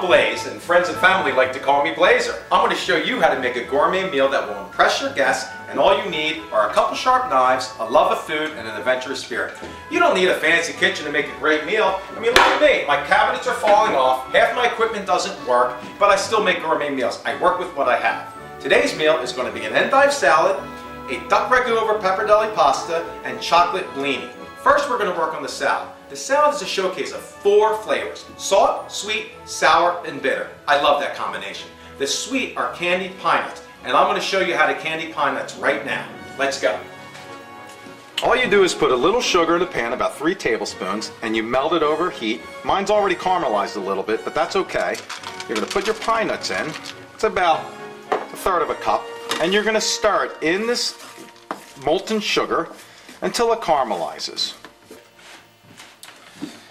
Blaise, and friends and family like to call me Blazer. I'm going to show you how to make a gourmet meal that will impress your guests, and all you need are a couple sharp knives, a love of food, and an adventurous spirit. You don't need a fancy kitchen to make a great meal. I mean, look at me. My cabinets are falling off, half my equipment doesn't work, but I still make gourmet meals. I work with what I have. Today's meal is going to be an endive salad, a duck ragu over pappardelle pasta, and chocolate blini. First, we're going to work on the salad. The salad is a showcase of four flavors, salt, sweet, sour, and bitter. I love that combination. The sweet are candied pine nuts, and I'm going to show you how to candy pine nuts right now. Let's go. All you do is put a little sugar in a pan, about three tablespoons, and you melt it over heat. Mine's already caramelized a little bit, but that's okay. You're going to put your pine nuts in. It's about a third of a cup, and you're going to stir it in this molten sugar until it caramelizes.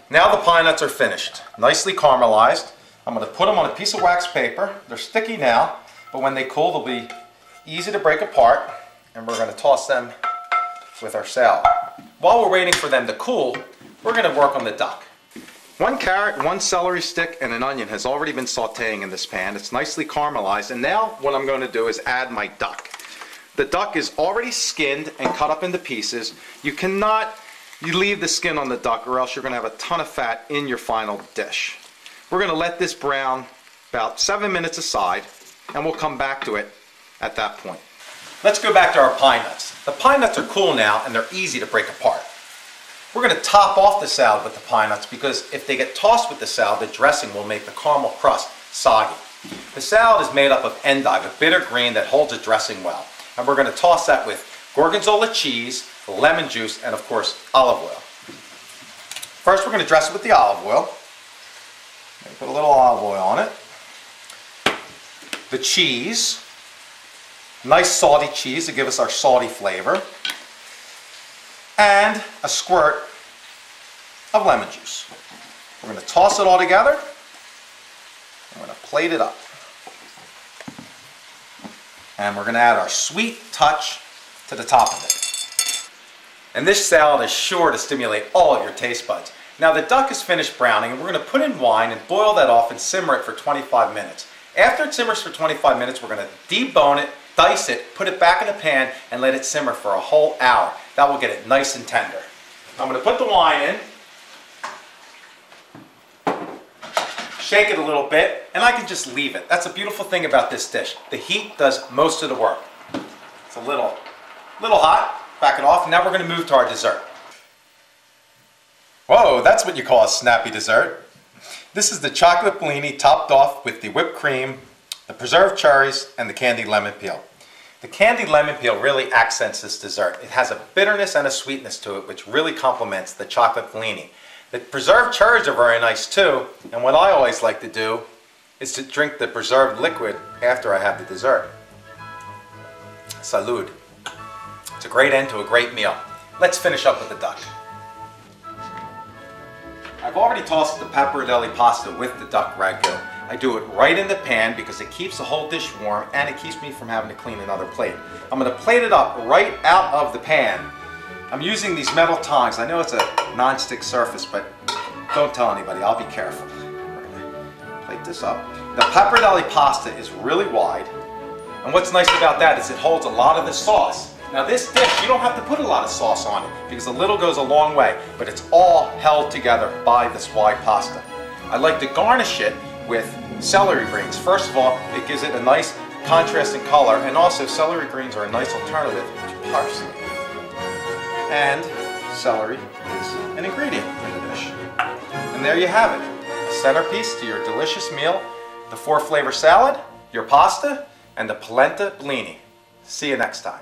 Now the pine nuts are finished, nicely caramelized. I'm going to put them on a piece of wax paper. They're sticky now, but when they cool they'll be easy to break apart and we're going to toss them with our salad. While we're waiting for them to cool, we're going to work on the duck. One carrot, one celery stick, and an onion has already been sauteing in this pan. It's nicely caramelized, and now what I'm going to do is add my duck. The duck is already skinned and cut up into pieces. You cannot you leave the skin on the duck or else you're going to have a ton of fat in your final dish. We're going to let this brown about seven minutes aside and we'll come back to it at that point. Let's go back to our pine nuts. The pine nuts are cool now and they're easy to break apart. We're going to top off the salad with the pine nuts because if they get tossed with the salad, the dressing will make the caramel crust soggy. The salad is made up of endive, a bitter green that holds a dressing well. And we're going to toss that with gorgonzola cheese, lemon juice, and of course, olive oil. First, we're going to dress it with the olive oil. Put a little olive oil on it. The cheese, nice salty cheese to give us our salty flavor. And a squirt of lemon juice. We're going to toss it all together. I'm going to plate it up. And we're going to add our sweet touch to the top of it. And this salad is sure to stimulate all of your taste buds. Now the duck is finished browning and we're going to put in wine and boil that off and simmer it for 25 minutes. After it simmers for 25 minutes, we're going to debone it, dice it, put it back in the pan and let it simmer for a whole hour. That will get it nice and tender. I'm going to put the wine in, shake it a little bit, and I can just leave it. That's a beautiful thing about this dish. The heat does most of the work. It's a little, little hot, Back it off. Now we're going to move to our dessert. Whoa, that's what you call a snappy dessert. This is the chocolate blini topped off with the whipped cream, the preserved cherries, and the candied lemon peel. The candied lemon peel really accents this dessert. It has a bitterness and a sweetness to it which really complements the chocolate blini. The preserved cherries are very nice too, and what I always like to do is to drink the preserved liquid after I have the dessert. Salud. It's a great end to a great meal. Let's finish up with the duck. I've already tossed the pappardelle pasta with the duck ragu. I do it right in the pan because it keeps the whole dish warm and it keeps me from having to clean another plate. I'm going to plate it up right out of the pan. I'm using these metal tongs. I know it's a non-stick surface, but don't tell anybody. I'll be careful. Plate this up. The pappardelle pasta is really wide. And what's nice about that is it holds a lot of the sauce. Now this dish, you don't have to put a lot of sauce on it because a little goes a long way, but it's all held together by this wide pasta. I like to garnish it with celery greens. First of all, it gives it a nice contrasting color and also celery greens are a nice alternative to parsley. And celery is an ingredient in the dish. And there you have it, a centerpiece to your delicious meal, the four flavor salad, your pasta, and the polenta blini. See you next time.